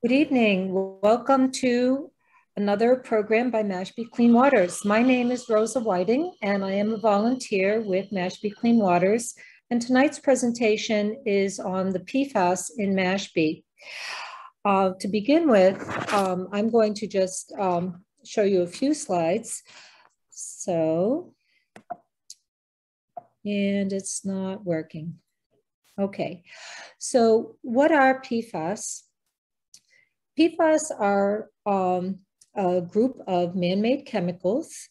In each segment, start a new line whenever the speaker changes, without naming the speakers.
Good evening. Welcome to another program by Mashpee Clean Waters. My name is Rosa Whiting, and I am a volunteer with Mashpee Clean Waters. And tonight's presentation is on the PFAS in Mashpee. Uh, to begin with, um, I'm going to just um, show you a few slides. So, and it's not working. Okay, so what are PFAS? PFAS are um, a group of man-made chemicals,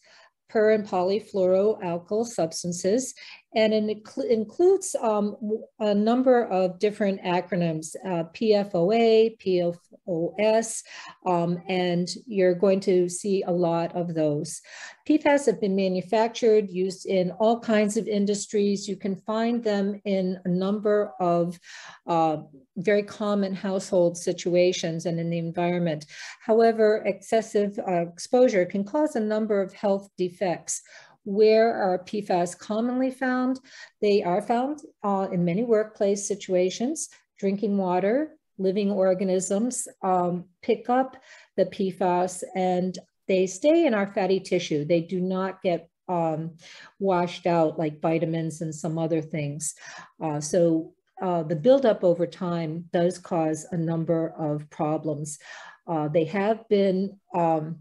per and polyfluoroalkyl substances, and it includes um, a number of different acronyms, uh, PFOA, PFOS, um, and you're going to see a lot of those. PFAS have been manufactured, used in all kinds of industries. You can find them in a number of uh, very common household situations and in the environment. However, excessive uh, exposure can cause a number of health defects. Where are PFAS commonly found? They are found uh, in many workplace situations, drinking water, living organisms um, pick up the PFAS and they stay in our fatty tissue. They do not get um, washed out like vitamins and some other things. Uh, so uh, the buildup over time does cause a number of problems. Uh, they have been um,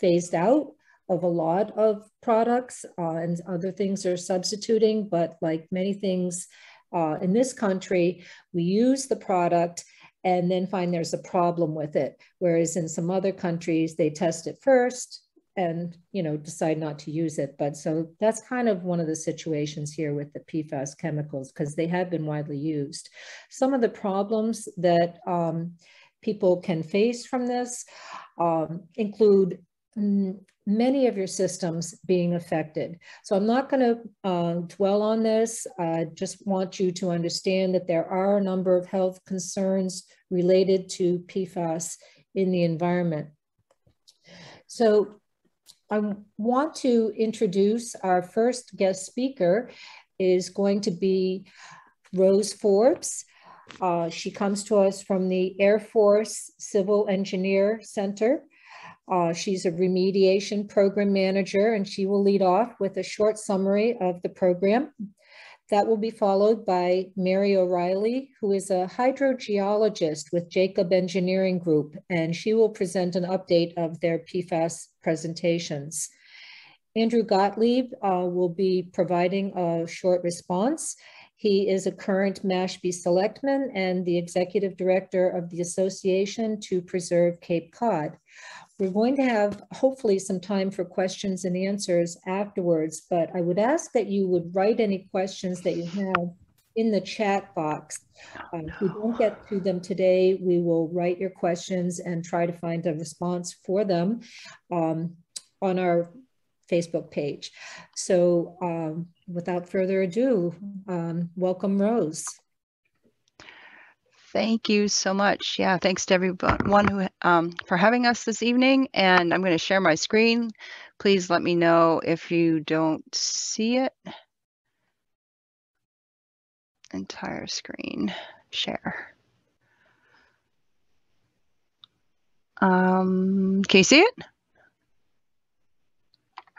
phased out of a lot of products uh, and other things are substituting, but like many things uh, in this country, we use the product and then find there's a problem with it. Whereas in some other countries, they test it first and you know decide not to use it. But so that's kind of one of the situations here with the PFAS chemicals because they have been widely used. Some of the problems that um, people can face from this um, include mm, many of your systems being affected. So I'm not going to uh, dwell on this. I just want you to understand that there are a number of health concerns related to PFAS in the environment. So I want to introduce our first guest speaker is going to be Rose Forbes. Uh, she comes to us from the Air Force Civil Engineer Center. Uh, she's a remediation program manager and she will lead off with a short summary of the program. That will be followed by Mary O'Reilly, who is a hydrogeologist with Jacob Engineering Group, and she will present an update of their PFAS presentations. Andrew Gottlieb uh, will be providing a short response. He is a current Mashpee Selectman and the Executive Director of the Association to Preserve Cape Cod. We're going to have hopefully some time for questions and answers afterwards, but I would ask that you would write any questions that you have in the chat box. Um, if we don't get to them today, we will write your questions and try to find a response for them um, on our Facebook page. So um, without further ado, um, welcome Rose.
Thank you so much. Yeah, thanks to everyone who um, for having us this evening. And I'm going to share my screen. Please let me know if you don't see it. Entire screen share. Um, can you see it?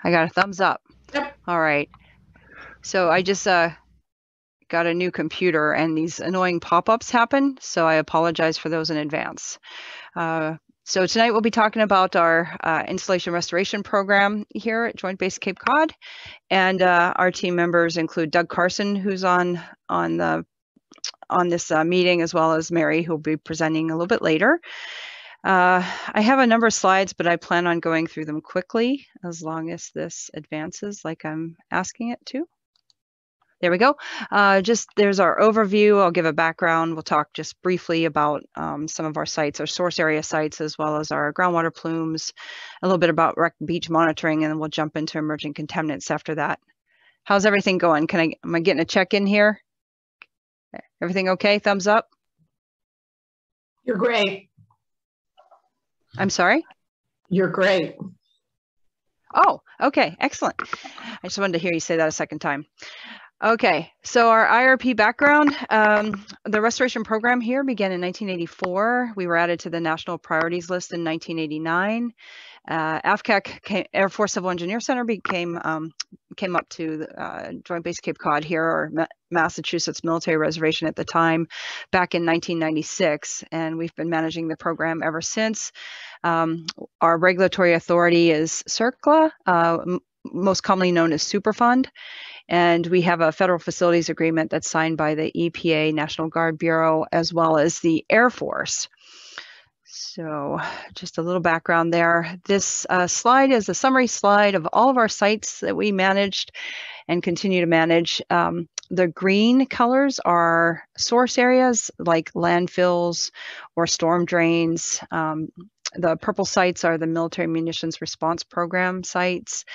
I got a thumbs up. Yep. All right. So I just uh, got a new computer and these annoying pop-ups happen. So I apologize for those in advance. Uh, so tonight we'll be talking about our uh, installation restoration program here at Joint Base Cape Cod, and uh, our team members include Doug Karson, who's on on the on this uh, meeting, as well as Mary, who will be presenting a little bit later. Uh, I have a number of slides, but I plan on going through them quickly as long as this advances like I'm asking it to. There we go. Uh, just there's our overview. I'll give a background. We'll talk just briefly about um, some of our sites, our source area sites, as well as our groundwater plumes, a little bit about rec beach monitoring, and then we'll jump into emerging contaminants after that. How's everything going? Can I, am I getting a check in here? Everything okay? Thumbs up?
You're great.
I'm sorry?
You're great.
Oh, okay, excellent. I just wanted to hear you say that a second time. Okay, so our IRP background, um, the restoration program here began in 1984. We were added to the national priorities list in 1989. Uh, came, Air Force Civil Engineer Center, became um, came up to the, uh, Joint Base Cape Cod here, or Ma Massachusetts Military Reservation at the time, back in 1996, and we've been managing the program ever since. Um, our regulatory authority is CERCLA, uh, most commonly known as Superfund. And we have a federal facilities agreement that's signed by the EPA, National Guard Bureau, as well as the Air Force. So just a little background there. This uh, slide is a summary slide of all of our sites that we managed and continue to manage. Um, the green colors are source areas like landfills or storm drains. Um, the purple sites are the military munitions response program sites.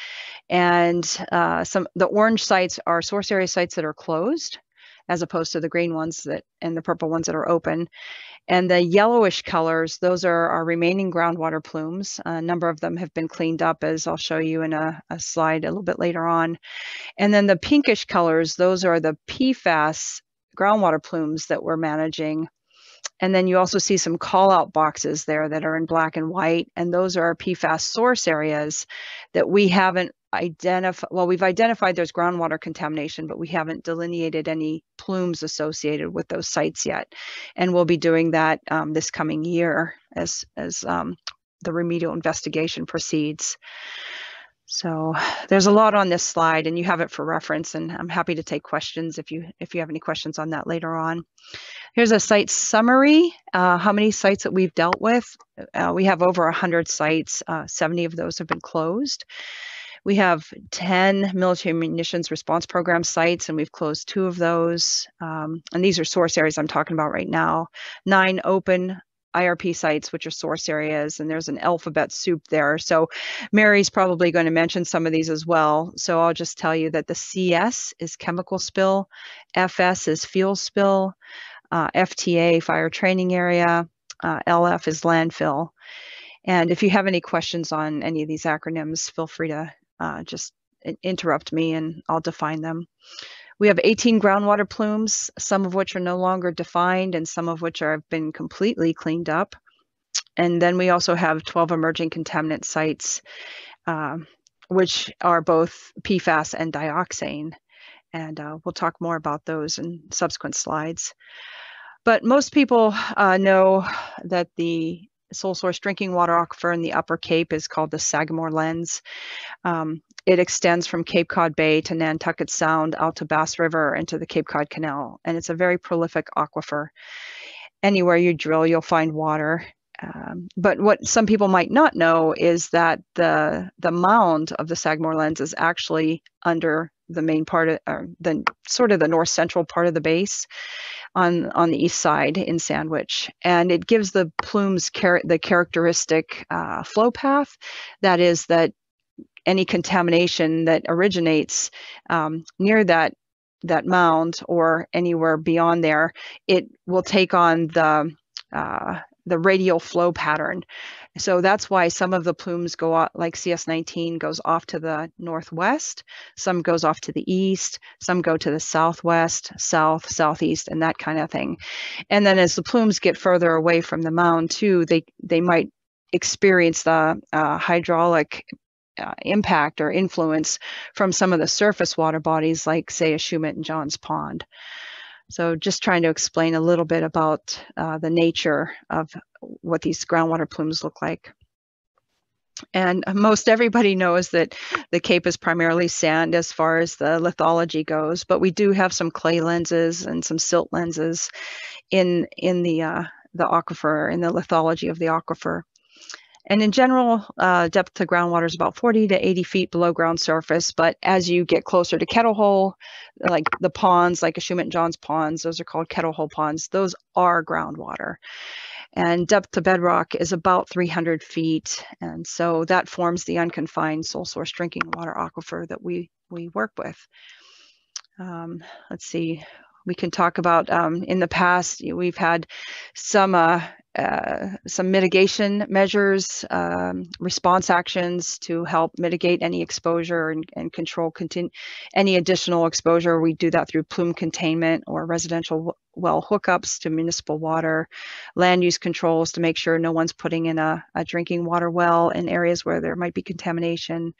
And uh, some the orange sites are source area sites that are closed as opposed to the green ones that and the purple ones that are open. And the yellowish colors those are our remaining groundwater plumes. A number of them have been cleaned up as i'll show you in a, a slide a little bit later on. And then the pinkish colors those are the pfas groundwater plumes that we're managing and then you also see some call out boxes there that are in black and white. And those are our PFAS source areas that we haven't identified. Well, we've identified there's groundwater contamination, but we haven't delineated any plumes associated with those sites yet. And we'll be doing that um, this coming year as, as um, the remedial investigation proceeds. So there's a lot on this slide and you have it for reference and I'm happy to take questions if you if you have any questions on that later on. Here's a site summary, uh, how many sites that we've dealt with. Uh, we have over 100 sites, uh, 70 of those have been closed. We have 10 military munitions response program sites, and we've closed two of those. Um, and these are source areas I'm talking about right now. Nine open IRP sites, which are source areas, and there's an alphabet soup there. So Mary's probably going to mention some of these as well. So I'll just tell you that the CS is chemical spill, FS is fuel spill, uh, FTA, fire training area, uh, LF is landfill. And if you have any questions on any of these acronyms, feel free to uh, just interrupt me and I'll define them. We have 18 groundwater plumes, some of which are no longer defined and some of which have been completely cleaned up. And then we also have 12 emerging contaminant sites, uh, which are both PFAS and dioxane. And uh, we'll talk more about those in subsequent slides. But most people uh, know that the sole source drinking water aquifer in the Upper Cape is called the Sagamore Lens. Um, it extends from Cape Cod Bay to Nantucket Sound out to Bass River into the Cape Cod Canal, and it's a very prolific aquifer. Anywhere you drill, you'll find water. Um, but what some people might not know is that the the mound of the Sagamore Lens is actually under the main part of or the sort of the north central part of the base on on the east side in Sandwich, and it gives the plumes char- the characteristic uh, flow path. That is that any contamination that originates um, near that that mound or anywhere beyond there, it will take on the uh, the radial flow pattern. So that's why some of the plumes go out, like CS19 goes off to the northwest, some goes off to the east, some go to the southwest, south, southeast, and that kind of thing. And then as the plumes get further away from the mound too, they, they might experience the uh, hydraulic uh, impact or influence from some of the surface water bodies like say Ashumet and Johns Pond. So just trying to explain a little bit about uh, the nature of what these groundwater plumes look like. And most everybody knows that the Cape is primarily sand as far as the lithology goes, but we do have some clay lenses and some silt lenses in in the uh, the aquifer in the lithology of the aquifer. And in general, uh, depth to groundwater is about 40 to 80 feet below ground surface. But as you get closer to kettle hole, like the ponds, like Ashumet Johns ponds, those are called kettle hole ponds, those are groundwater. And depth to bedrock is about 300 feet. And so that forms the unconfined sole source drinking water aquifer that we, we work with. Um, let's see, we can talk about um, in the past, we've had some uh, uh, some mitigation measures, um, response actions to help mitigate any exposure and, and control any additional exposure. We do that through plume containment or residential well hookups to municipal water, land use controls to make sure no one's putting in a, a drinking water well in areas where there might be contamination.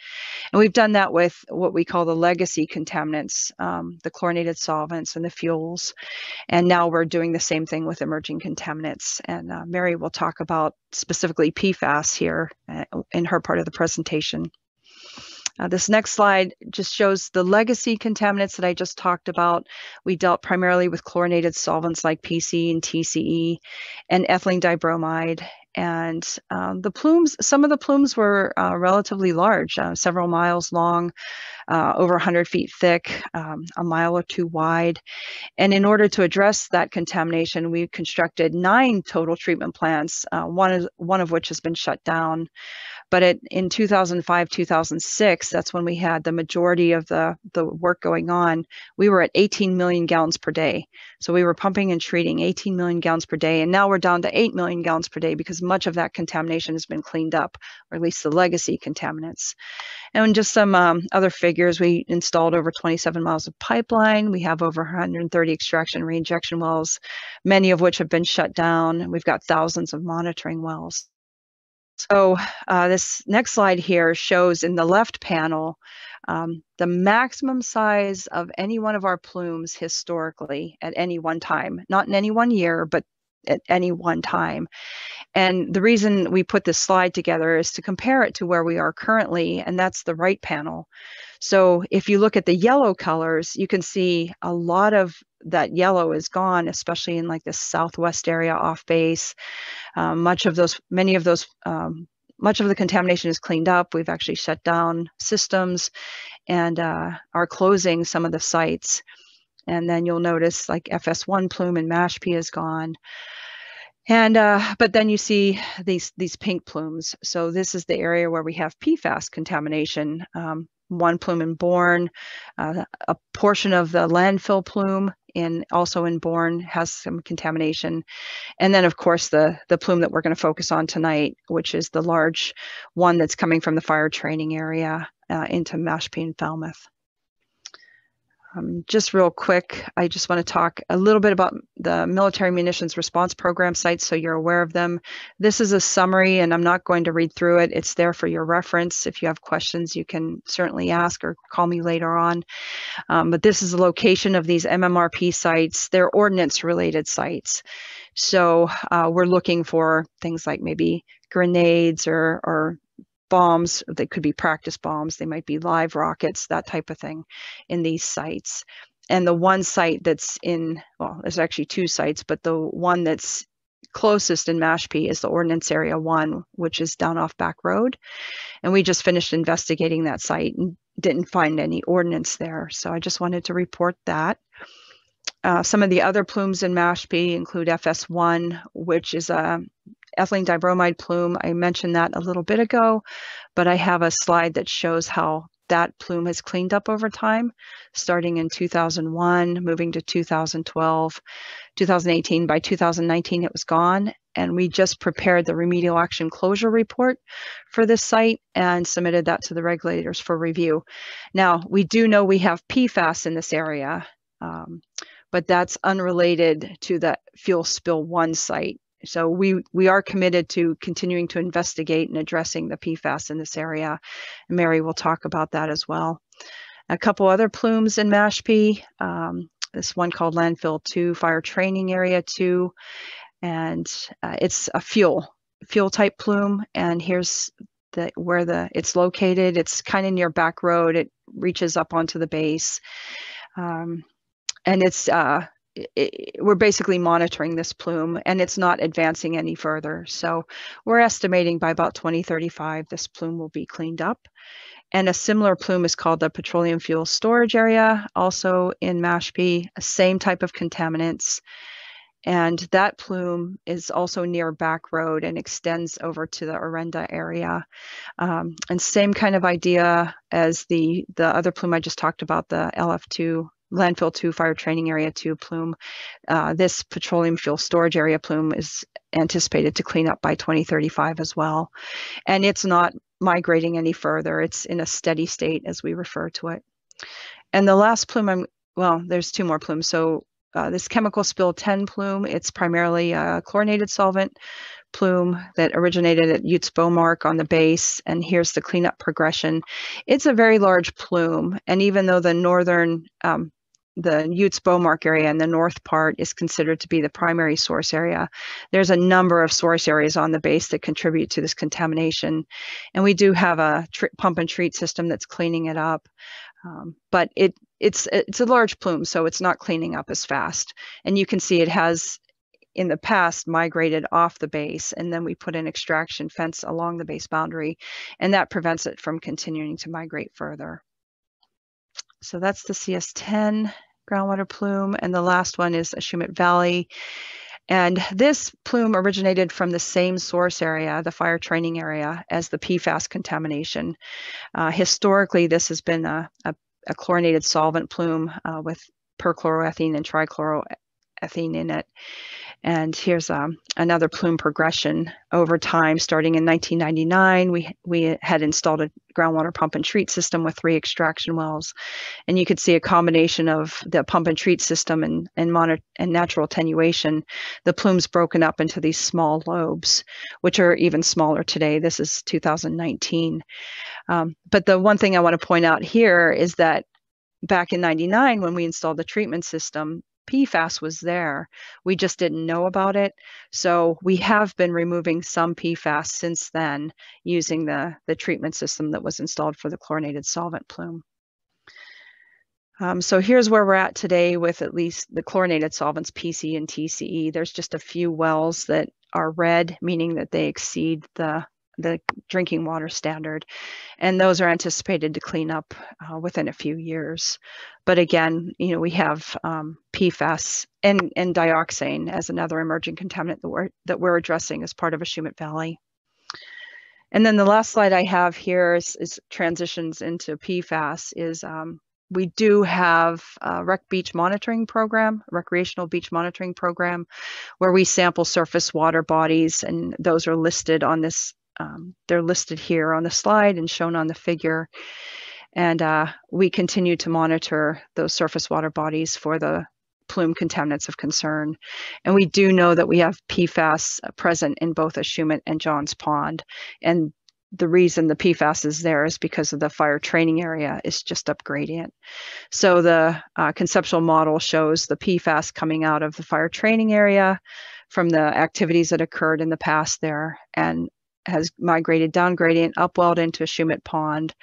And we've done that with what we call the legacy contaminants, um, the chlorinated solvents and the fuels. And now we're doing the same thing with emerging contaminants. And uh, Mary will talk about specifically PFAS here uh, in her part of the presentation. Uh, this next slide just shows the legacy contaminants that I just talked about. We dealt primarily with chlorinated solvents like PC and TCE and ethylene dibromide. And um, the plumes, some of the plumes were uh, relatively large, uh, several miles long, uh, over 100 feet thick, um, a mile or two wide. And in order to address that contamination, we constructed nine total treatment plants, uh, one, one of which has been shut down. But it, in 2005, 2006, that's when we had the majority of the, the work going on. We were at 18 million gallons per day. So we were pumping and treating 18 million gallons per day. And now we're down to 8 million gallons per day because much of that contamination has been cleaned up, or at least the legacy contaminants. And just some um, other figures, we installed over 27 miles of pipeline. We have over 130 extraction reinjection wells, many of which have been shut down. We've got thousands of monitoring wells. So uh, this next slide here shows in the left panel um, the maximum size of any one of our plumes historically at any one time, not in any one year, but at any one time. And the reason we put this slide together is to compare it to where we are currently, and that's the right panel. So if you look at the yellow colors, you can see a lot of that yellow is gone, especially in like the southwest area off base. Um, much of those, many of those, um, much of the contamination is cleaned up. We've actually shut down systems and uh, are closing some of the sites. And then you'll notice like FS1 plume and Mashpee is gone. And uh, but then you see these these pink plumes. So this is the area where we have PFAS contamination. Um, one plume in Bourne, uh, a portion of the landfill plume in also in Bourne has some contamination, and then of course the the plume that we're going to focus on tonight, which is the large one that's coming from the fire training area uh, into Mashpee and Falmouth. Um, just real quick, I just want to talk a little bit about the Military Munitions Response Program sites so you're aware of them. This is a summary and I'm not going to read through it. It's there for your reference. If you have questions, you can certainly ask or call me later on. Um, but this is the location of these MMRP sites. They're ordnance related sites. So uh, we're looking for things like maybe grenades or, or bombs. They could be practice bombs. They might be live rockets, that type of thing in these sites. And the one site that's in, well, there's actually two sites, but the one that's closest in Mashpee is the Ordnance Area 1, which is down off Back Road. And we just finished investigating that site and didn't find any ordnance there. So I just wanted to report that. Uh, some of the other plumes in Mashpee include FS1, which is a ethylene dibromide plume. I mentioned that a little bit ago, but I have a slide that shows how that plume has cleaned up over time, starting in 2001, moving to 2012, 2018. By 2019, it was gone. And we just prepared the remedial action closure report for this site and submitted that to the regulators for review. Now, we do know we have PFAS in this area, um, but that's unrelated to the fuel spill one site. So we we are committed to continuing to investigate and addressing the PFAS in this area. Mary will talk about that as well. A couple other plumes in Mashpee. Um, this one called Landfill 2 Fire Training Area 2, and uh, it's a fuel fuel type plume. And here's the where the it's located. It's kind of near Back Road. It reaches up onto the base. Um, and it's uh, it, we're basically monitoring this plume and it's not advancing any further. So we're estimating by about 2035 this plume will be cleaned up. And a similar plume is called the petroleum fuel storage area, also in Mashpee, same type of contaminants. And that plume is also near Back Road and extends over to the Orenda area. Um, and same kind of idea as the, the other plume I just talked about, the LF2 landfill 2 fire training area 2 plume. Uh, this petroleum fuel storage area plume is anticipated to clean up by 2035 as well. And it's not migrating any further. It's in a steady state as we refer to it. And the last plume I'm, well, there's two more plumes. So uh, this chemical spill 10 plume, it's primarily a chlorinated solvent plume that originated at UTES BOMARC on the base. And here's the cleanup progression. It's a very large plume. And even though the northern um, the UTES BOMARC area and the north part is considered to be the primary source area. There's a number of source areas on the base that contribute to this contamination. And we do have a pump and treat system that's cleaning it up. Um, but it it's it's a large plume, so it's not cleaning up as fast. And you can see it has in the past migrated off the base and then we put an extraction fence along the base boundary and that prevents it from continuing to migrate further. So that's the CS10 groundwater plume. And the last one is Ashumet Valley. And this plume originated from the same source area, the fire training area, as the PFAS contamination. Uh, historically, this has been a, a, a chlorinated solvent plume uh, with perchloroethene and trichloroethene in it. And here's um, another plume progression over time. Starting in 1999, we, we had installed a groundwater pump and treat system with three extraction wells. And you could see a combination of the pump and treat system and, and, monitor, and natural attenuation. The plume's broken up into these small lobes, which are even smaller today. This is 2019. Um, but the one thing I want to point out here is that back in 99 when we installed the treatment system PFAS was there. We just didn't know about it. So we have been removing some PFAS since then using the, the treatment system that was installed for the chlorinated solvent plume. Um, so here's where we're at today with at least the chlorinated solvents, PC and TCE. There's just a few wells that are red, meaning that they exceed the the drinking water standard. And those are anticipated to clean up uh, within a few years. But again, you know, we have um, PFAS and, and dioxane as another emerging contaminant that we're, that we're addressing as part of Ashumet Valley. And then the last slide I have here is, is transitions into PFAS is um, we do have a rec beach monitoring program, recreational beach monitoring program, where we sample surface water bodies, and those are listed on this um, they're listed here on the slide and shown on the figure. And uh, we continue to monitor those surface water bodies for the plume contaminants of concern. And we do know that we have PFAS present in both Ashumet and Johns Pond. And the reason the PFAS is there is because of the fire training area is just up gradient. So the uh, conceptual model shows the PFAS coming out of the fire training area from the activities that occurred in the past there and has migrated down gradient, upwelled into Ashumet Pond,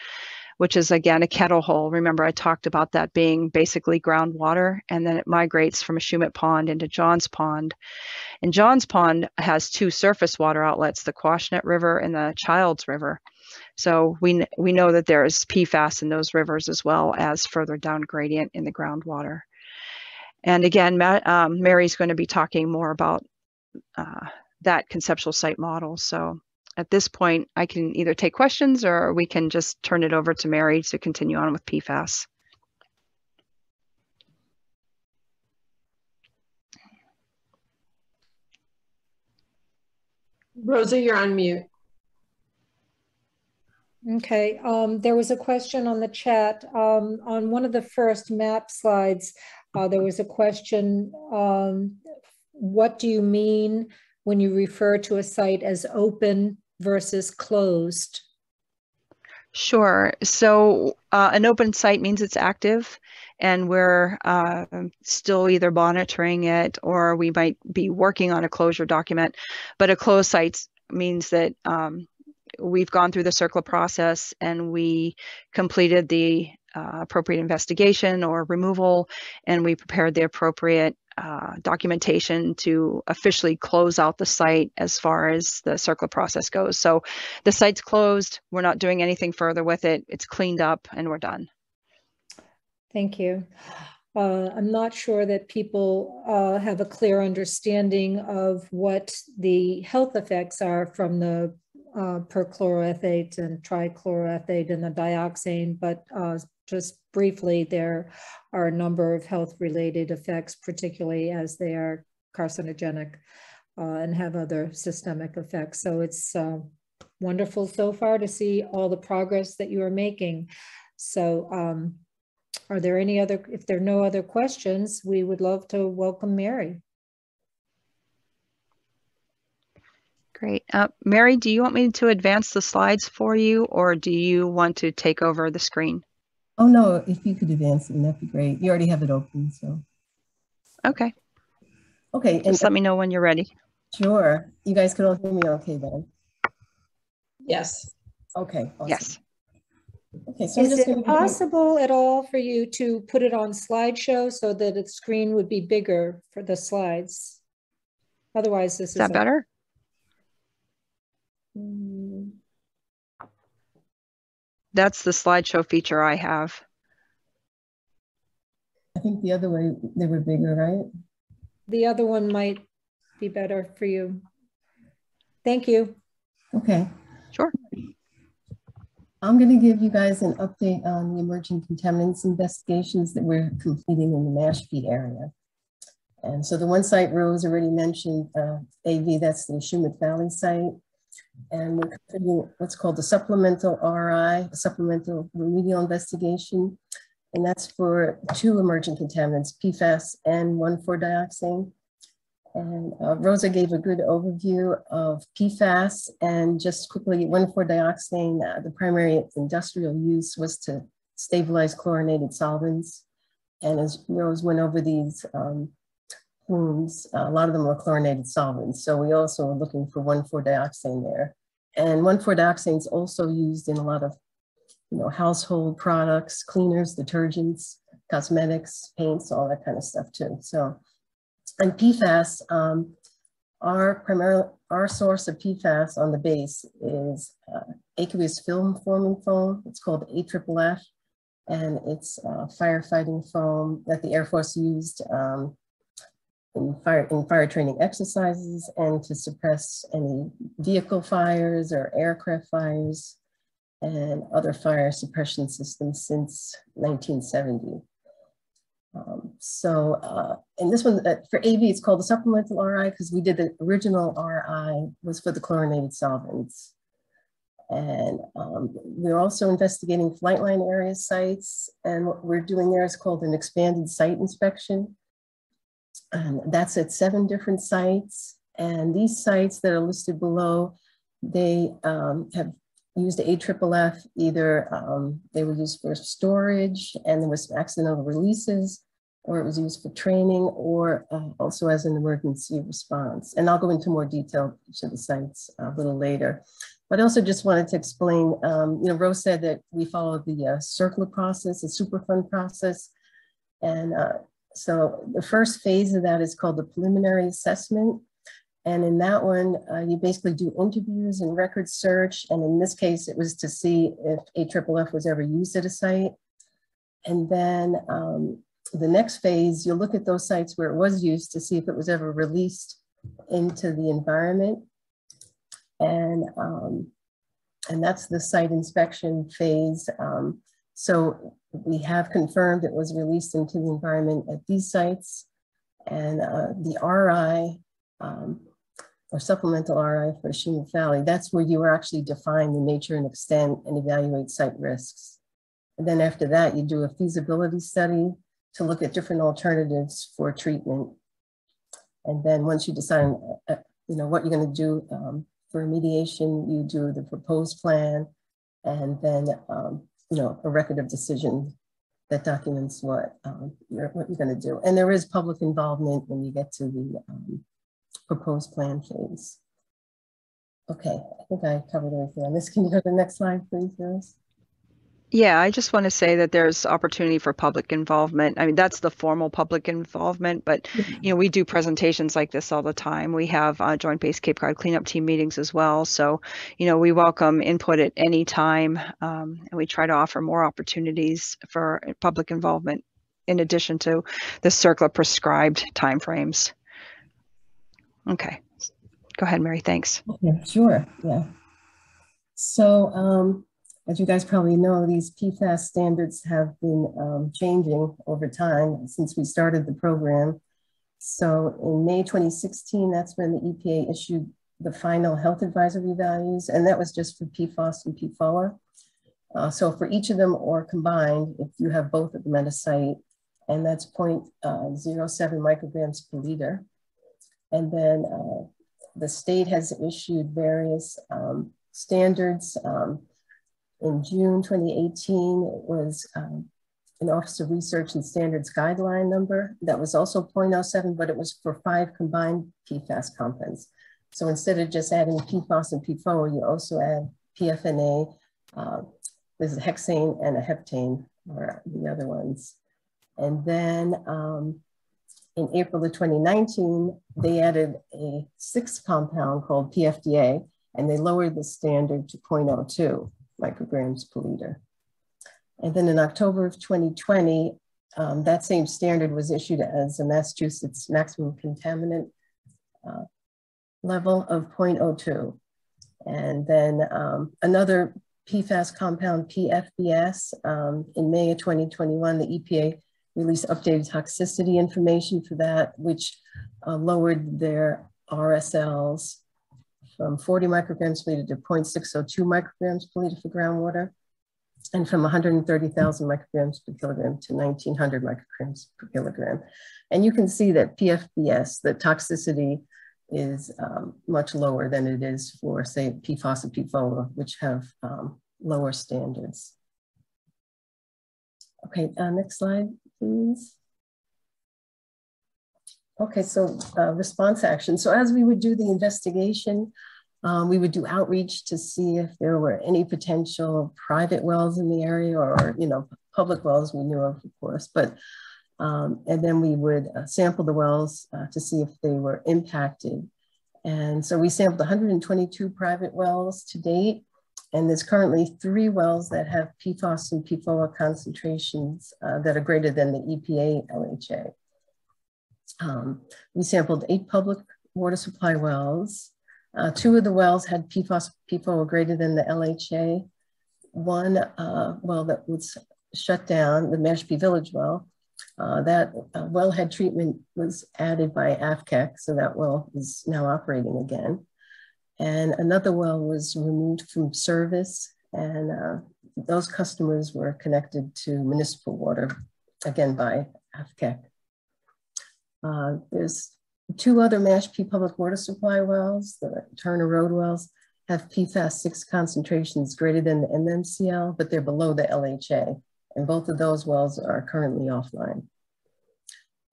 which is again a kettle hole. Remember, I talked about that being basically groundwater, and then it migrates from Ashumet Pond into Johns Pond. And Johns Pond has two surface water outlets, the Quashnet River and the Childs River. So we, we know that there's PFAS in those rivers as well as further down gradient in the groundwater. And again, um, Mary's going to be talking more about uh, that conceptual site model. So at this point, I can either take questions or we can just turn it over to Mary to continue on with PFAS.
Rosa, you're on mute.
Okay, um, there was a question on the chat. Um, on one of the first map slides, uh, there was a question, um, what do you mean when you refer to a site as open versus closed?
Sure. So uh, an open site means it's active and we're uh, still either monitoring it or we might be working on a closure document. But a closed site means that um, we've gone through the CERCLA process and we completed the uh, appropriate investigation or removal and we prepared the appropriate uh, documentation to officially close out the site as far as the CERCLA process goes. So the site's closed, we're not doing anything further with it, it's cleaned up and we're done.
Thank you. Uh, I'm not sure that people uh, have a clear understanding of what the health effects are from the uh, perchloroethate and trichloroethate and the dioxane, but uh, just briefly, there are a number of health related effects, particularly as they are carcinogenic uh, and have other systemic effects. So it's uh, wonderful so far to see all the progress that you are making. So um, are there any other, if there are no other questions, we would love to welcome Mary.
Great. Uh, Mary, do you want me to advance the slides for you or do you want to take over the screen?
Oh, no, if you could advance it, that'd be great. You already have it open, so.
Okay.
Okay.
Just let me know when you're ready.
Sure. You guys can all hear me okay then?
Yes.
Okay. Awesome.
Yes.
Okay, so
Is
I'm just
it possible at all for you to put it on slideshow so that the screen would be bigger for the slides? Otherwise, this
Is
is.
that better?
Mm,
That's the slideshow feature I have.
I think the other way, they were bigger, right?
The other one might be better for you. Thank you.
Okay.
Sure.
I'm going to give you guys an update on the emerging contaminants investigations that we're completing in the Mashpee area. And so the one site Rose already mentioned, uh, AV, that's the Ashumet Valley site. And we're completing what's called the supplemental RI, supplemental remedial investigation. And that's for two emerging contaminants, PFAS and 1,4-dioxane. And uh, Rosa gave a good overview of PFAS and just quickly, 1,4-dioxane, uh, the primary industrial use was to stabilize chlorinated solvents. And as Rose went over these um, plumes, a lot of them were chlorinated solvents. So we also are looking for 1,4-dioxane there. And 1,4-dioxane is also used in a lot of you know, household products, cleaners, detergents, cosmetics, paints, all that kind of stuff too. So and PFAS, um, our primary, our source of PFAS on the base is uh, aqueous film forming foam. It's called AFFF, and it's uh, firefighting foam that the Air Force used um, in fire in fire training exercises and to suppress any vehicle fires or aircraft fires and other fire suppression systems since 1970. Um, so, uh, and this one uh, for AV, it's called the supplemental RI because we did the original RI was for the chlorinated solvents. And um, we're also investigating flightline area sites. And what we're doing there is called an expanded site inspection. And that's at seven different sites. And these sites that are listed below, they um, have used AFFF, either um, they were used for storage and there was accidental releases, or it was used for training, or uh, also as an emergency response. And I'll go into more detail each of the sites a little later. But I also just wanted to explain, um, you know, Rose said that we follow the uh, CERCLA process, the Superfund process. And uh, so the first phase of that is called the preliminary assessment. And in that one, uh, you basically do interviews and record search. And in this case, it was to see if AFFF was ever used at a site. And then um, the next phase, you'll look at those sites where it was used to see if it was ever released into the environment. And, um, and that's the site inspection phase. Um, so we have confirmed it was released into the environment at these sites. And uh, the RI, um, or supplemental RI for Ashumet Valley, that's where you actually define the nature and extent and evaluate site risks. And then after that, you do a feasibility study to look at different alternatives for treatment. And then once you decide, uh, you know, what you're gonna do um, for remediation, you do the proposed plan and then, um, you know, a record of decision that documents what, um, you're, what you're gonna do. And there is public involvement when you get to the um, proposed plan phase. Okay, I think I covered everything on this. Can you go to the next slide, please, Rose?
Yeah, I just want to say that there's opportunity for public involvement. I mean, that's the formal public involvement, but you know, we do presentations like this all the time. We have uh, Joint Base Cape Cod cleanup team meetings as well. So, you know, we welcome input at any time, um, and we try to offer more opportunities for public involvement in addition to the CERCLA prescribed timeframes. Okay, go ahead, Mary. Thanks.
Okay, sure, yeah. So um, as you guys probably know, these PFAS standards have been um, changing over time since we started the program. So in May 2016, that's when the EPA issued the final health advisory values, and that was just for PFOS and PFOA. Uh, so for each of them or combined, if you have both at the meta site, and that's uh, 0.07 micrograms per liter. And then uh, the state has issued various um, standards. Um, in June 2018, it was um, an Office of Research and Standards guideline number that was also 0.07, but it was for five combined PFAS compounds. So instead of just adding PFOS and PFOA, you also add PFNA, uh, there's a hexane and a heptane, or the other ones. And then um, in April of 2019, they added a sixth compound called PFDA, and they lowered the standard to 0.02 micrograms per liter. And then in October of 2020, um, that same standard was issued as a Massachusetts maximum contaminant uh, level of 0.02. And then um, another PFAS compound, PFBS, um, in May of 2021, the EPA released updated toxicity information for that, which uh, lowered their RSLs from 40 micrograms per liter to 0.602 micrograms per liter for groundwater, and from 130,000 micrograms per kilogram to 1900 micrograms per kilogram. And you can see that PFBS, the toxicity is um, much lower than it is for, say, PFOS and PFOA, which have um, lower standards. Okay, uh, next slide, please. Okay, so uh, response action. So as we would do the investigation, um, we would do outreach to see if there were any potential private wells in the area or, you know, public wells we knew of, of course, but, um, and then we would uh, sample the wells uh, to see if they were impacted. And so we sampled 122 private wells to date, and there's currently three wells that have PFOS and PFOA concentrations uh, that are greater than the EPA LHA. Um, we sampled eight public water supply wells. Uh, two of the wells had PFOS, PFOA greater than the LHA. One uh, well that was shut down, the Mashpee Village well, uh, that uh, wellhead treatment was added by AFCEC, so that well is now operating again. And another well was removed from service, and uh, those customers were connected to municipal water, again by AFCEC. Uh, there's two other Mashpee public water supply wells, the Turner Road wells, have PFAS 6 concentrations greater than the MMCL, but they're below the LHA. And both of those wells are currently offline.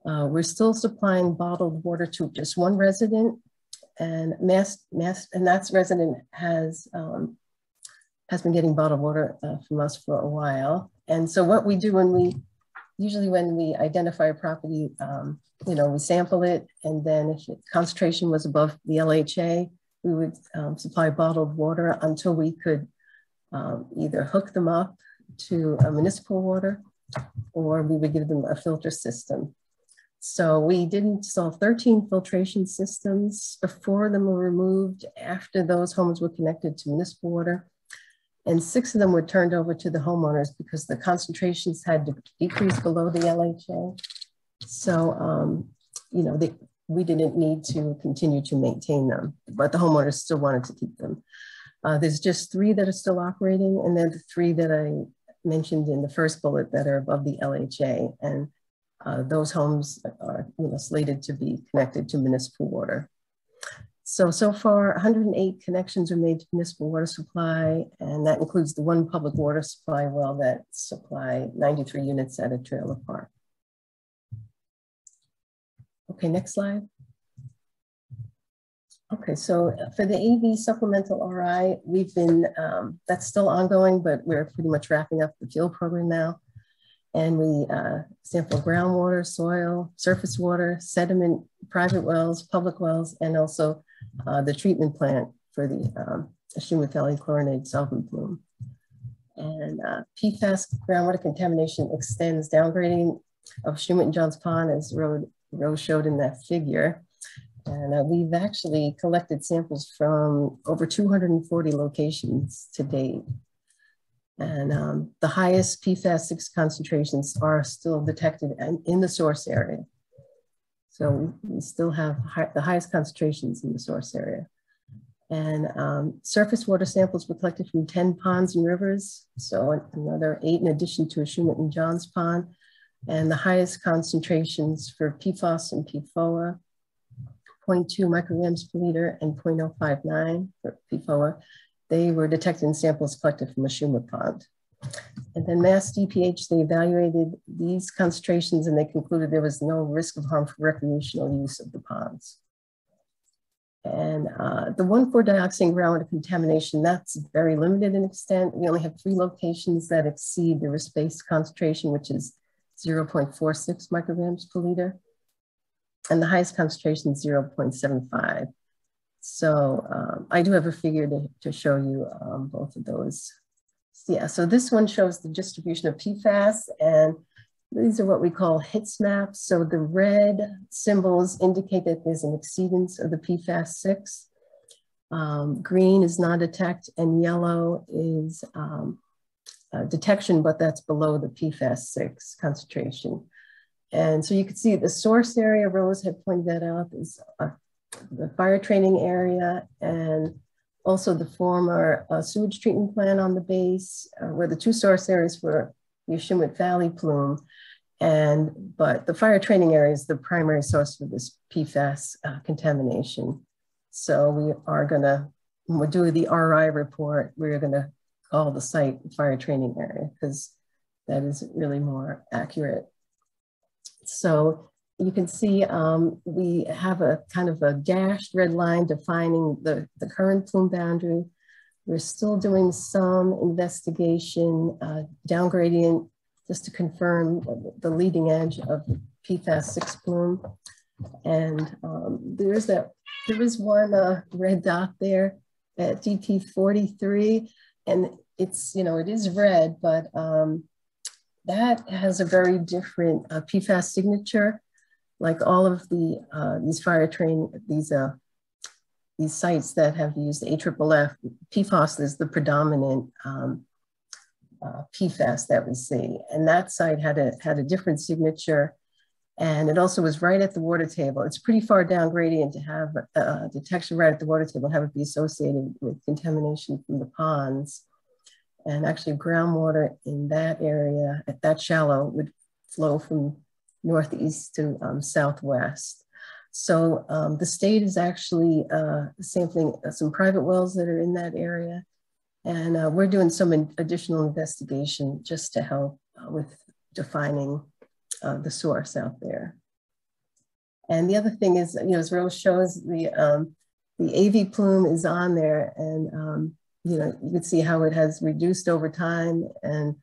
Uh, we're still supplying bottled water to just one resident and mass, mass and that resident has um, has been getting bottled water uh, from us for a while. And so what we do when we usually when we identify a property, um, you know, we sample it, and then if the concentration was above the LHA, we would um, supply bottled water until we could um, either hook them up to municipal water, or we would give them a filter system. So we didn't install 13 filtration systems. Before them were removed after those homes were connected to municipal water and six of them were turned over to the homeowners because the concentrations had to decrease below the LHA. So, um, you know, they, we didn't need to continue to maintain them, but the homeowners still wanted to keep them. Uh, there's just three that are still operating, and then the three that I mentioned in the first bullet that are above the LHA. And uh, those homes are you know, slated to be connected to municipal water. So, so far 108 connections are made to municipal water supply, and that includes the one public water supply well that supply 93 units at a trailer park. Okay, next slide. Okay, so for the AV supplemental RI, we've been, um, that's still ongoing, but we're pretty much wrapping up the field program now. And we uh, sample groundwater, soil, surface water, sediment, private wells, public wells, and also uh, the treatment plant for the um, Chlorinated solvent plume. And uh, PFAS groundwater contamination extends downgrading of Ashumet and Johns Pond as Rose showed in that figure. And uh, we've actually collected samples from over 240 locations to date. And um, the highest PFAS-6 concentrations are still detected in the source area. So we still have high, the highest concentrations in the source area. And um, surface water samples were collected from 10 ponds and rivers. So another eight in addition to Ashumet and Johns Pond. And the highest concentrations for PFOS and PFOA, 0.2 micrograms per liter and 0.059 for PFOA. They were detected in samples collected from Ashumet Pond. And then Mass DPH, they evaluated these concentrations and they concluded there was no risk of harm for recreational use of the ponds. And uh, the 1,4-dioxane groundwater contamination, that's very limited in extent. We only have three locations that exceed the risk-based concentration, which is 0.46 micrograms per liter. And the highest concentration is 0.75. So um, I do have a figure to, to show you um, both of those. Yeah, so this one shows the distribution of PFAS and these are what we call HITS maps. So the red symbols indicate that there's an exceedance of the PFAS-6. Um, green is non-detect and yellow is um, uh, detection, but that's below the PFAS-6 concentration. And so you can see the source area, Rose had pointed that out, is uh, the fire training area and also the former uh, sewage treatment plant on the base, uh, where the two source areas were Ashumet Valley plume. And, but the fire training area is the primary source for this PFAS uh, contamination. So we are gonna, when we're doing the RI report, we're gonna call the site fire training area because that is really more accurate. So you can see um, we have a kind of a dashed red line defining the, the current plume boundary. We're still doing some investigation, uh, down gradient, just to confirm the leading edge of PFAS 6 plume. And um, there is that, there is one uh, red dot there at DP 43, and it's, you know, it is red, but um, that has a very different uh, PFAS signature. Like all of the uh, these fire train these uh, these sites that have used AFFF, PFOS is the predominant um, uh, PFAS that we see, and that site had a had a different signature, and it also was right at the water table. It's pretty far down gradient to have uh, detection right at the water table, have it be associated with contamination from the ponds. And actually groundwater in that area at that shallow would flow from northeast to um, southwest. So um, the state is actually uh, sampling uh, some private wells that are in that area. And uh, we're doing some additional investigation just to help uh, with defining uh, the source out there. And the other thing is, you know, as Rose shows, the, um, the AV plume is on there and um, you know, you can see how it has reduced over time. And,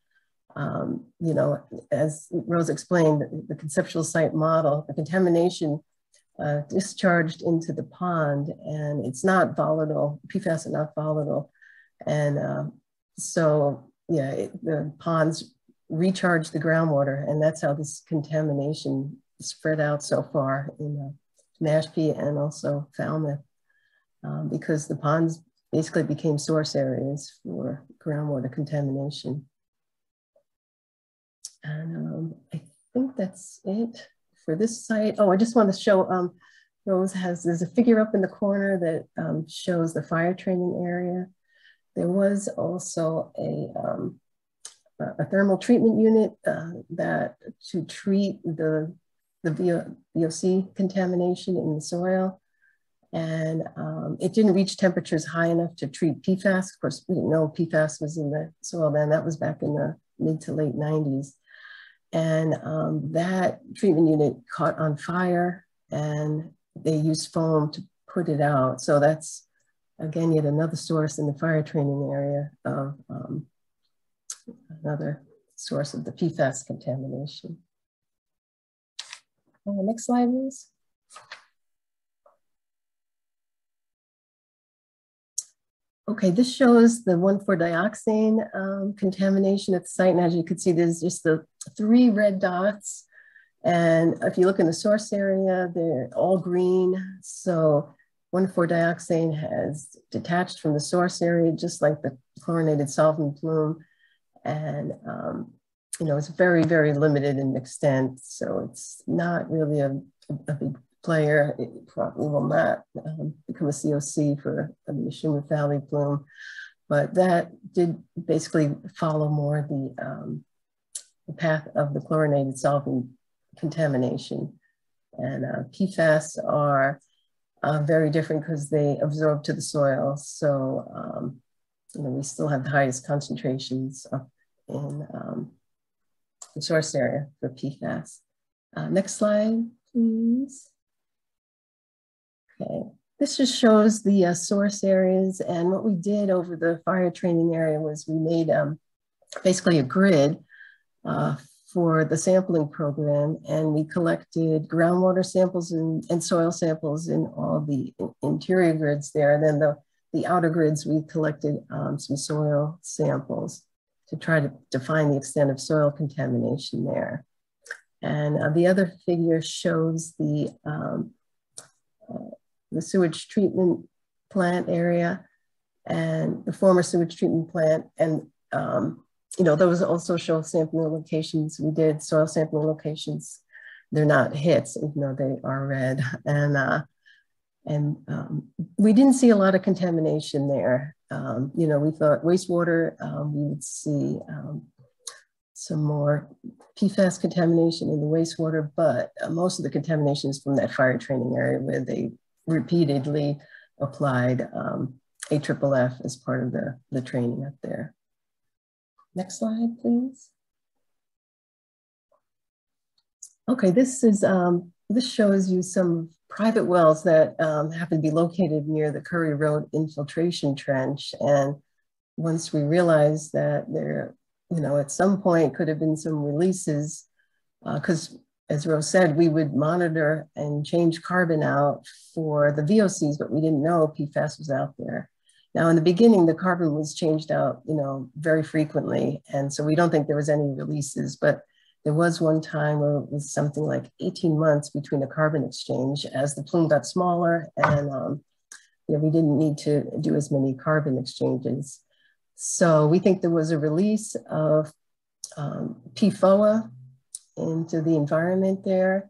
um, you know, as Rose explained, the conceptual site model, the contamination uh, discharged into the pond and it's not volatile, PFAS are not volatile. And uh, so, yeah, it, the ponds recharge the groundwater and that's how this contamination spread out so far in uh, Mashpee and also Falmouth um, because the ponds basically became source areas for groundwater contamination. And um, I think that's it for this site. Oh, I just want to show, um, Rose has, there's a figure up in the corner that um, shows the fire training area. There was also a, um, a thermal treatment unit uh, that to treat the, the VOC contamination in the soil. And um, it didn't reach temperatures high enough to treat PFAS. Of course, we didn't know PFAS was in the soil then. That was back in the mid to late 90s. And um, that treatment unit caught on fire and they used foam to put it out. So that's, again, yet another source in the fire training area of um, another source of the PFAS contamination. Uh, next slide, please. Okay, this shows the 1,4-dioxane um, contamination at the site. And as you can see, there's just the three red dots. And if you look in the source area, they're all green. So 1,4-dioxane has detached from the source area, just like the chlorinated solvent plume. And, um, you know, it's very, very limited in extent. So it's not really a, a big player. It probably will not um, become a COC for the Neshonomi Valley plume. But that did basically follow more the, um, the path of the chlorinated solvent contamination. And uh, PFAS are uh, very different because they absorb to the soil. So, um, you know, we still have the highest concentrations in um, the source area for PFAS. Uh, next slide, please. Okay, this just shows the uh, source areas. And what we did over the fire training area was we made um, basically a grid uh, for the sampling program and we collected groundwater samples and, and soil samples in all the interior grids there. And then the, the outer grids, we collected um, some soil samples to try to define the extent of soil contamination there. And uh, the other figure shows the, um, uh, the sewage treatment plant area and the former sewage treatment plant and um, you know, those also show sampling locations. We did soil sampling locations. They're not hits, even though they are red. And uh, and um, we didn't see a lot of contamination there. Um, you know, we thought wastewater, um, we would see um, some more PFAS contamination in the wastewater, but uh, most of the contamination is from that fire training area where they repeatedly applied um, AFFF as part of the, the training up there. Next slide, please. Okay, this is um, this shows you some private wells that um, happen to be located near the Curry Road infiltration trench. And once we realized that there, you know, at some point could have been some releases, because uh, as Rose said, we would monitor and change carbon out for the VOCs, but we didn't know PFAS was out there. Now, in the beginning, the carbon was changed out, you know, very frequently. And so we don't think there was any releases, but there was one time where it was something like 18 months between the carbon exchange as the plume got smaller and, um, you know, we didn't need to do as many carbon exchanges. So we think there was a release of um, PFOA into the environment there.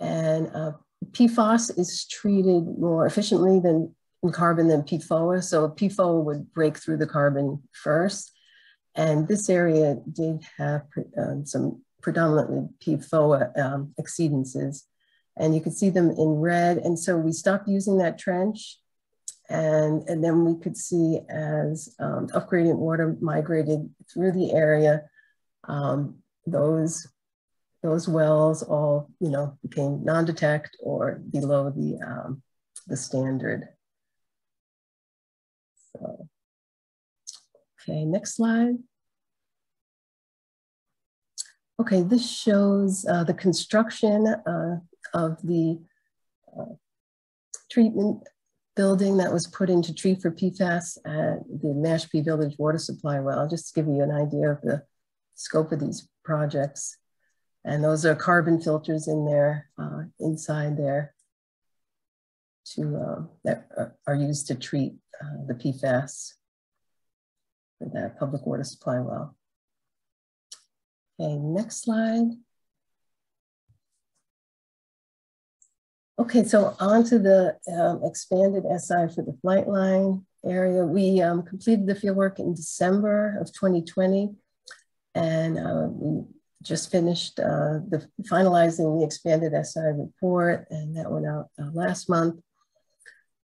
And uh, PFOS is treated more efficiently than carbon than PFOA. So PFOA would break through the carbon first. And this area did have um, some predominantly PFOA um, exceedances. And you could see them in red. And so we stopped using that trench. And, and then we could see as um, up-gradient water migrated through the area, um, those, those wells all you know, became non-detect or below the, um, the standard. Okay, next slide. Okay, this shows uh, the construction uh, of the uh, treatment building that was put into treat for PFAS at the Mashpee Village water supply well, just to give you an idea of the scope of these projects. And those are carbon filters in there, uh, inside there to, uh, that are used to treat uh, the PFAS for that public water supply well. Okay, next slide. Okay, so on to the um, expanded SI for the flight line area. We um, completed the fieldwork in December of 2020, and uh, we just finished uh, the finalizing the expanded SI report, and that went out uh, last month.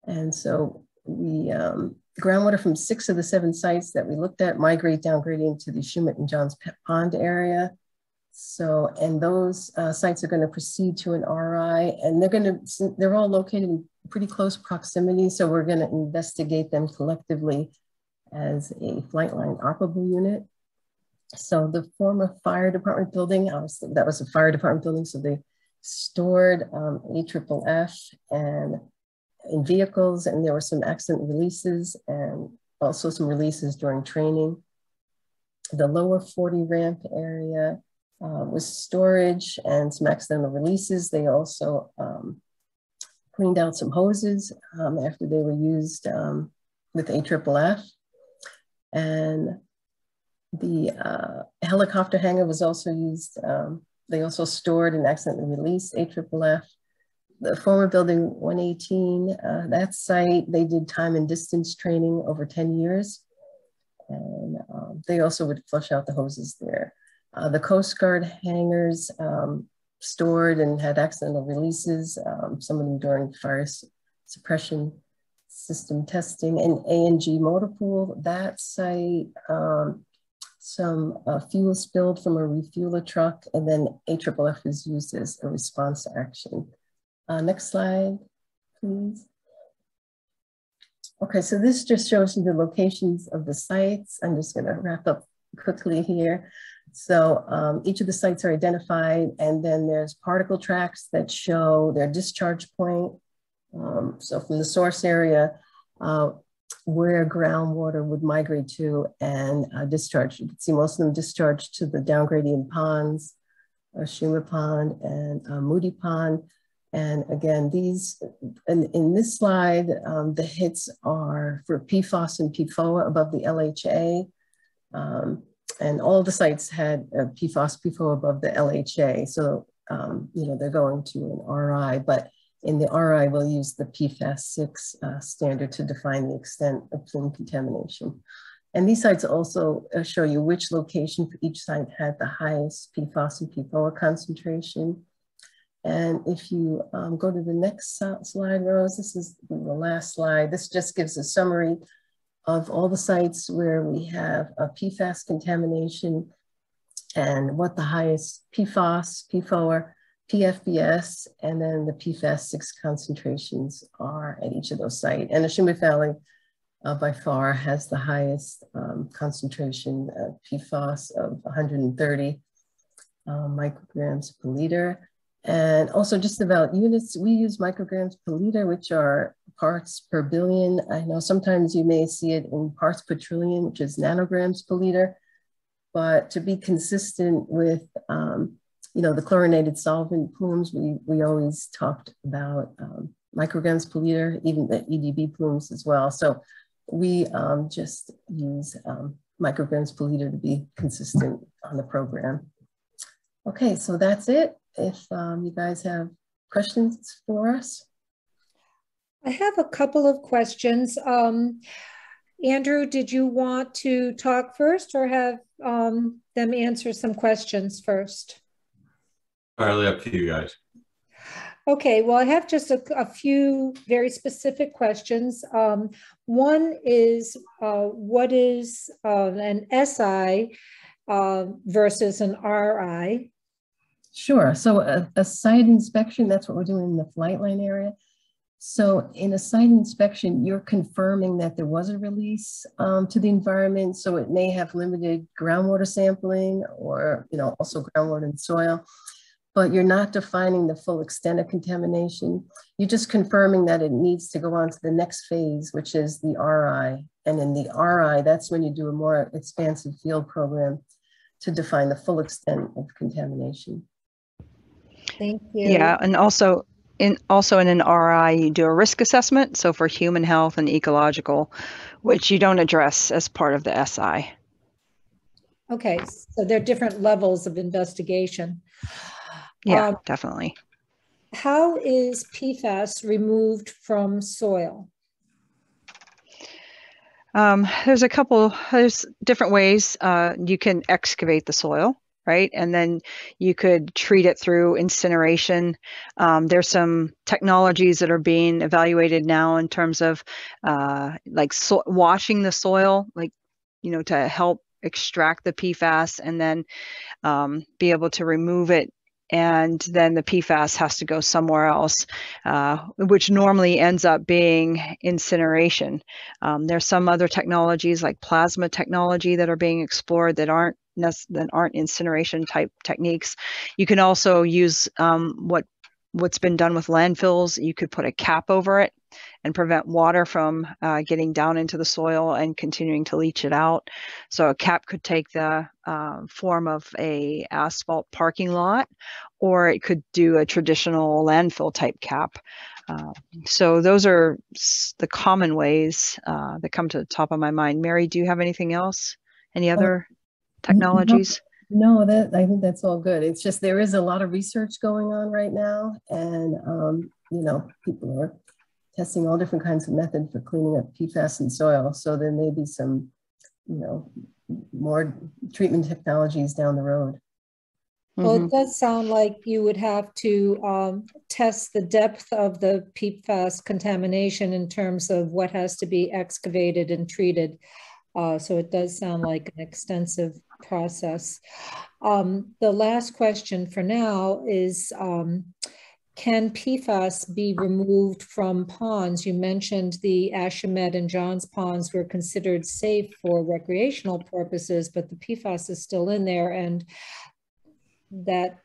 And so we um, groundwater from six of the seven sites that we looked at migrate down gradient to the Ashumet and Johns Pond area. So, and those uh, sites are going to proceed to an RI and they're going to, they're all located in pretty close proximity. So we're going to investigate them collectively as a flight line operable unit. So the former fire department building, obviously that was a fire department building. So they stored um, AFFF and in vehicles, and there were some accident releases and also some releases during training. The lower 40 ramp area uh, was storage and some accidental releases. They also um, cleaned out some hoses um, after they were used um, with AFFF. And The uh, helicopter hangar was also used. Um, they also stored and accidentally released AFFF. The former building 118, uh, that site, they did time and distance training over 10 years. And um, they also would flush out the hoses there. Uh, the Coast Guard hangars um, stored and had accidental releases, um, some of them during fire suppression system testing. And ANG Motor Pool, that site, um, some uh, fuel spilled from a refueler truck, and then AFFF was used as a response action. Uh, next slide, please. Okay, so this just shows you the locations of the sites. I'm just gonna wrap up quickly here. So um, each of the sites are identified and then there's particle tracks that show their discharge point. Um, so from the source area, uh, where groundwater would migrate to and uh, discharge. You can see most of them discharge to the down gradient ponds, uh, Ashumet Pond and uh, Moody Pond. And again, these, in, in this slide, um, the hits are for PFOS and PFOA above the LHA. Um, and all the sites had a PFOS, PFOA above the LHA. So, um, you know, they're going to an RI, but in the RI, we'll use the PFAS 6 uh, standard to define the extent of plume contamination. And these sites also uh, show you which location for each site had the highest PFOS and PFOA concentration. And if you um, go to the next slide, Rose, this is the last slide. This just gives a summary of all the sites where we have a PFAS contamination and what the highest PFOS, PFOA, PFBS, and then the PFAS 6 concentrations are at each of those sites. And Ashumet Valley uh, by far has the highest um, concentration of PFOS of 130 uh, micrograms per liter. And also just about units, we use micrograms per liter, which are parts per billion. I know sometimes you may see it in parts per trillion, which is nanograms per liter. But to be consistent with, um, you know, the chlorinated solvent plumes, we, we always talked about um, micrograms per liter, even the EDB plumes as well. So we um, just use um, micrograms per liter to be consistent on the program. Okay, so that's it if um, you guys have questions for us.
I have a couple of questions. Um, Andrew, did you want to talk first or have um, them answer some questions first?
Entirely up to you guys.
Okay, well, I have just a, a few very specific questions. Um, one is uh, what is uh, an SI uh, versus an RI?
Sure. So a, a, site inspection, that's what we're doing in the flight line area. So in a site inspection, you're confirming that there was a release um, to the environment. So it may have limited groundwater sampling or, you know, also groundwater and soil, but you're not defining the full extent of contamination. You're just confirming that it needs to go on to the next phase, which is the RI. And in the RI, that's when you do a more expansive field program to define the full extent of contamination.
Thank you.
Yeah, and also in also in an RI, you do a risk assessment. So for human health and ecological, which you don't address as part of the SI.
Okay, so there are different levels of investigation.
Yeah, um, definitely.
How is PFAS removed from soil?
Um, there's a couple, there's different ways. Uh, you can excavate the soil right? And then you could treat it through incineration. Um, there's some technologies that are being evaluated now in terms of uh, like so washing the soil, like, you know, to help extract the PFAS and then um, be able to remove it and then the PFAS has to go somewhere else, uh, which normally ends up being incineration. Um, there's some other technologies like plasma technology that are being explored that aren't that aren't incineration type techniques. You can also use um, what what's been done with landfills. You could put a cap over it and prevent water from uh, getting down into the soil and continuing to leach it out. So a cap could take the uh, form of a asphalt parking lot, or it could do a traditional landfill type cap. Uh, so those are the common ways uh, that come to the top of my mind. Mary, do you have anything else? Any other? Technologies?
No, that I think that's all good. It's just there is a lot of research going on right now, and um, you know, people are testing all different kinds of methods for cleaning up PFAS in soil. So there may be some, you know, more treatment technologies down the road.
Well, it does sound like you would have to um, test the depth of the PFAS contamination in terms of what has to be excavated and treated. Uh, so it does sound like an extensive process. Um, the last question for now is, um, can PFAS be removed from ponds? You mentioned the Ashumet and Johns ponds were considered safe for recreational purposes, but the PFAS is still in there and that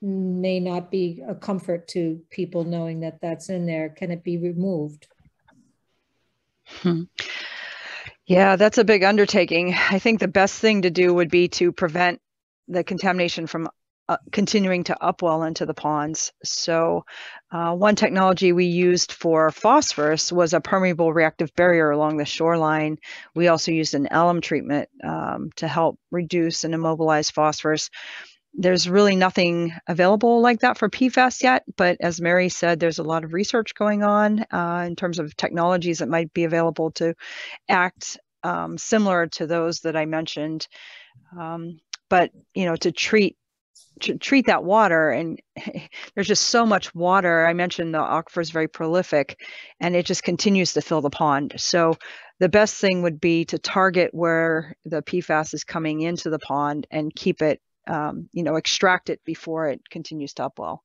may not be a comfort to people knowing that that's in there. Can it be removed?
Hmm. Yeah, that's a big undertaking. I think the best thing to do would be to prevent the contamination from uh, continuing to upwell into the ponds. So, uh, one technology we used for phosphorus was a permeable reactive barrier along the shoreline. We also used an alum treatment um, to help reduce and immobilize phosphorus. There's really nothing available like that for PFAS yet, but as Mary said, there's a lot of research going on uh, in terms of technologies that might be available to act um, similar to those that I mentioned. Um, but you know, to treat to treat that water and there's just so much water i mentioned the aquifer is very prolific and it just continues to fill the pond so the best thing would be to target where the pfas is coming into the pond and keep it um, you know extract it before it continues to upwell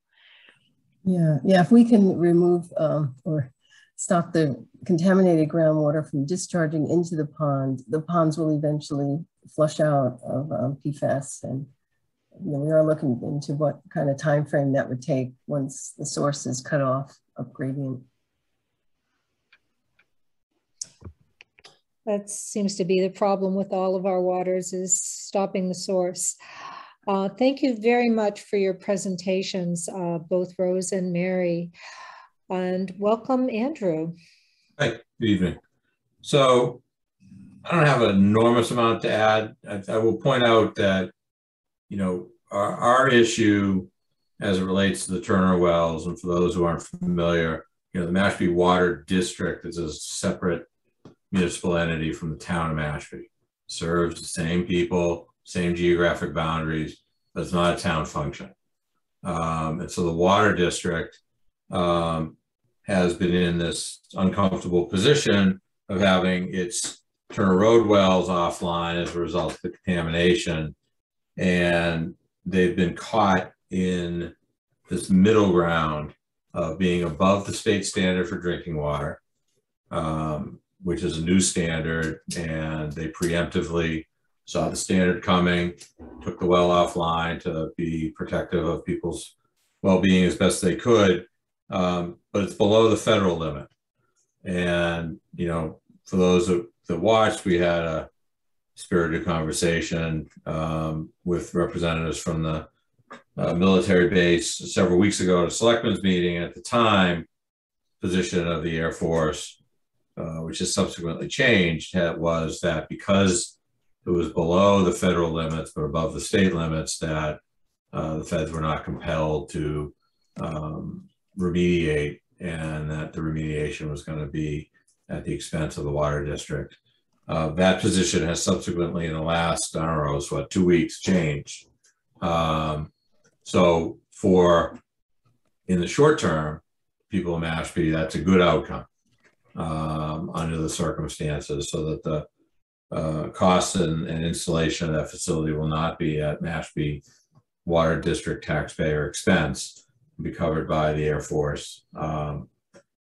yeah yeah if we can remove um, or stop the contaminated groundwater from discharging into the pond the ponds will eventually flush out of um, pfas and you know, we are looking into what kind of time frame that would take once the source is cut off of gradient.
That seems to be the problem with all of our waters is stopping the source. Uh, thank you very much for your presentations, uh, both Rose and Mary. And welcome, Andrew.
Hi, good evening. So I don't have an enormous amount to add. I, I will point out that you know, our, our issue as it relates to the Turner wells, and for those who aren't familiar, you know, the Mashpee Water District is a separate municipal entity from the town of Mashpee. Serves the same people, same geographic boundaries, but it's not a town function. Um, and so the water district um, has been in this uncomfortable position of having its Turner Road wells offline as a result of the contamination and they've been caught in this middle ground of being above the state standard for drinking water, um, which is a new standard, and they preemptively saw the standard coming, took the well offline to be protective of people's well-being as best they could, um, but it's below the federal limit. And you know, for those that, that watched, we had a spirited conversation um, with representatives from the uh, military base several weeks ago at a selectmen's meeting. At the time, position of the Air Force, uh, which has subsequently changed, was that because it was below the federal limits but above the state limits, that uh, the feds were not compelled to um, remediate, and that the remediation was going to be at the expense of the water district. Uh, that position has subsequently, in the last, I don't know, what, two weeks, changed. Um, so for in the short term, people in Mashpee, that's a good outcome um, under the circumstances, so that the uh, costs and, and, installation of that facility will not be at Mashpee Water District taxpayer expense, be covered by the Air Force. Um,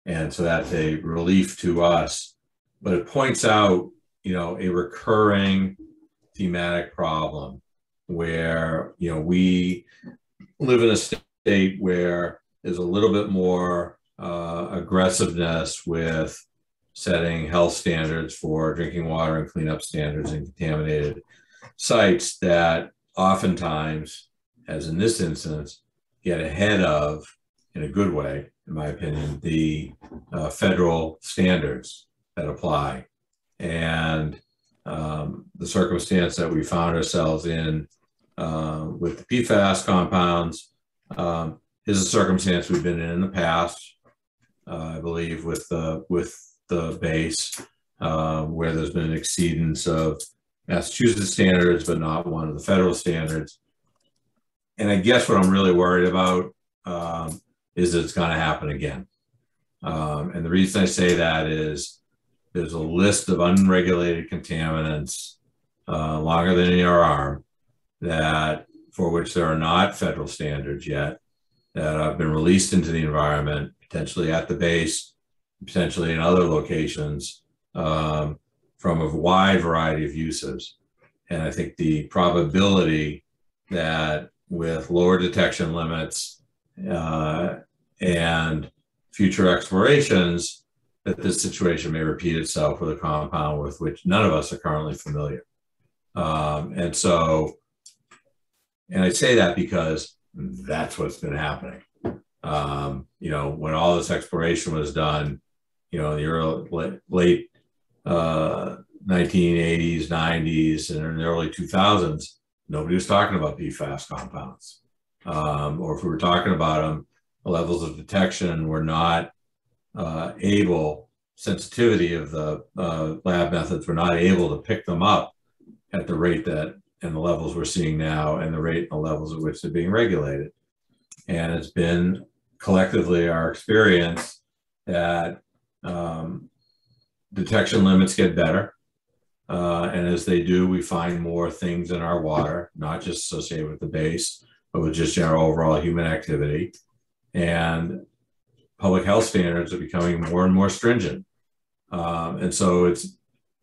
and so that's a relief to us. But it points out you know, a recurring thematic problem where, you know, we live in a state where there's a little bit more uh, aggressiveness with setting health standards for drinking water and cleanup standards in contaminated sites that oftentimes, as in this instance, get ahead of, in a good way, in my opinion, the uh, federal standards that apply. And um, the circumstance that we found ourselves in uh, with the PFAS compounds um, is a circumstance we've been in in the past, uh, I believe, with the with the base, uh, where there's been an exceedance of Massachusetts standards, but not one of the federal standards. And I guess what I'm really worried about um, is that it's going to happen again. Um, and the reason I say that is there's a list of unregulated contaminants uh, longer than your arm that for which there are not federal standards yet that have been released into the environment, potentially at the base, potentially in other locations um, from a wide variety of uses. And I think the probability that with lower detection limits uh, and future explorations, that this situation may repeat itself with a compound with which none of us are currently familiar. Um, and so, and I say that because that's what's been happening. Um, you know, when all this exploration was done, you know, the early, late uh, 1980s, 90s, and in the early 2000s, nobody was talking about PFAS compounds. Um, or if we were talking about them, the levels of detection were not uh, able, sensitivity of the uh, lab methods were not able to pick them up at the rate that and the levels we're seeing now and the rate and the levels at which they're being regulated. And it's been collectively our experience that um, detection limits get better. Uh, and as they do, we find more things in our water, not just associated with the base, but with just general overall human activity. And public health standards are becoming more and more stringent. Um, and so it's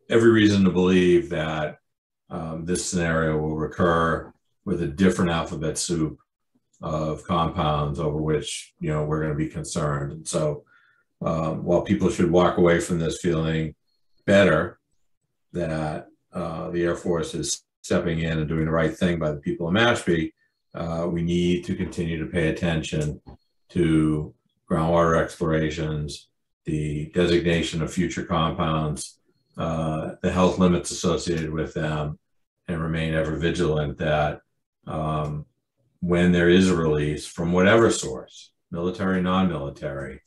every reason to believe that um, this scenario will recur with a different alphabet soup of compounds over which you know we're going to be concerned. And so um, while people should walk away from this feeling better that uh, the Air Force is stepping in and doing the right thing by the people of Mashpee, uh, we need to continue to pay attention to groundwater explorations, the designation of future compounds, uh, the health limits associated with them, and remain ever vigilant that um, when there is a release from whatever source, military, non-military,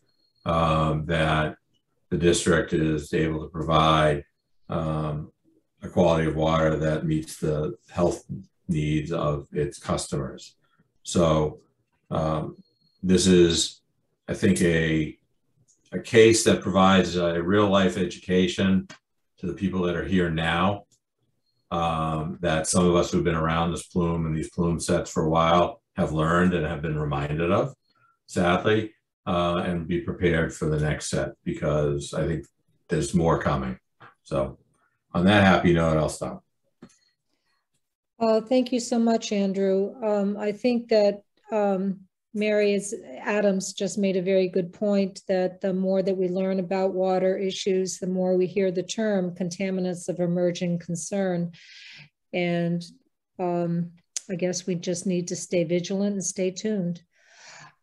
um, that the district is able to provide um, a quality of water that meets the health needs of its customers. So um, this is, I think, a, a case that provides a real life education to the people that are here now. Um, that some of us who've been around this plume and these plume sets for a while have learned and have been reminded of, sadly, uh, and be prepared for the next set because I think there's more coming. So on that happy note, I'll stop.
Uh, thank you so much, Andrew. Um, I think that um, Mary Adams just made a very good point that the more that we learn about water issues, the more we hear the term contaminants of emerging concern. And um, I guess we just need to stay vigilant and stay tuned.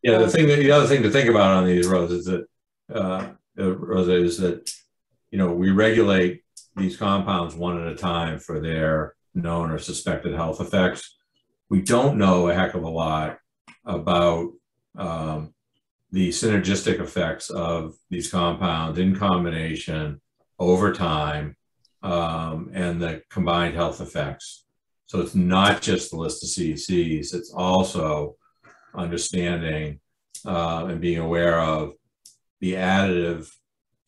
Yeah, the thing that the other thing to think about on these roads is that uh, Rosa is that you know we regulate these compounds one at a time for their known or suspected health effects. We don't know a heck of a lot about um, the synergistic effects of these compounds in combination over time um, and the combined health effects. So it's not just the list of CECs, it's also understanding uh, and being aware of the additive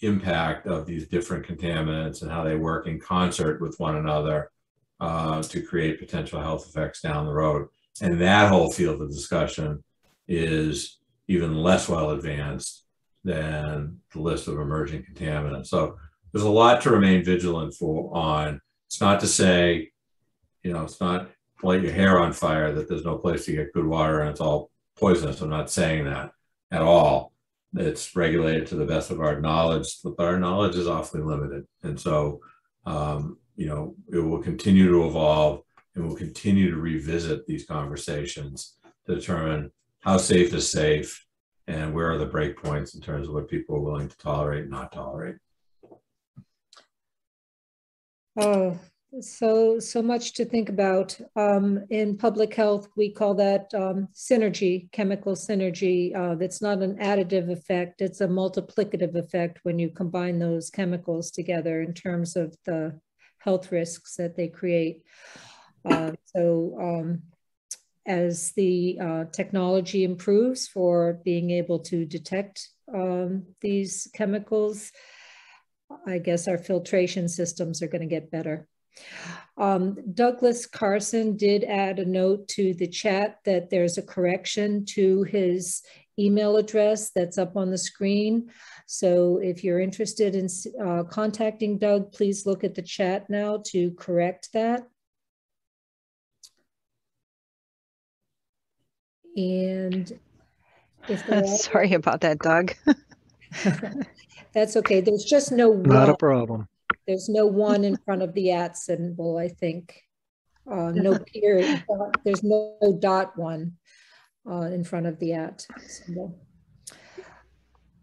impact of these different contaminants and how they work in concert with one another uh, to create potential health effects down the road. And that whole field of discussion is even less well advanced than the list of emerging contaminants. So there's a lot to remain vigilant for on. It's not to say, you know, it's not light your hair on fire that there's no place to get good water and it's all poisonous. I'm not saying that at all. It's regulated to the best of our knowledge, but our knowledge is awfully limited. And so, um, you know, it will continue to evolve and we'll continue to revisit these conversations to determine how safe is safe and where are the breakpoints in terms of what people are willing to tolerate and not tolerate.
Oh, so so much to think about. Um, in public health, we call that um, synergy, chemical synergy. Uh, that's not an additive effect; it's a multiplicative effect when you combine those chemicals together in terms of the health risks that they create. Uh, so um, as the uh, technology improves for being able to detect um, these chemicals, I guess our filtration systems are going to get better. Um, Douglas Karson did add a note to the chat that there's a correction to his email address that's up on the screen. So if you're interested in uh, contacting Doug, please look at the chat now to correct that. And if
sorry about that, Doug.
that's okay. There's just no
not a problem.
There's no one in front of the at symbol, I think. Uh, no period. There's no dot one uh, in front of the at symbol.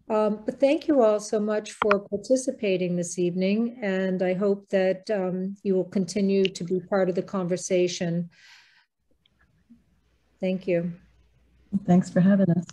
Um, but thank you all so much for participating this evening, and I hope that um, you will continue to be part of the conversation. Thank you.
Thanks for having us.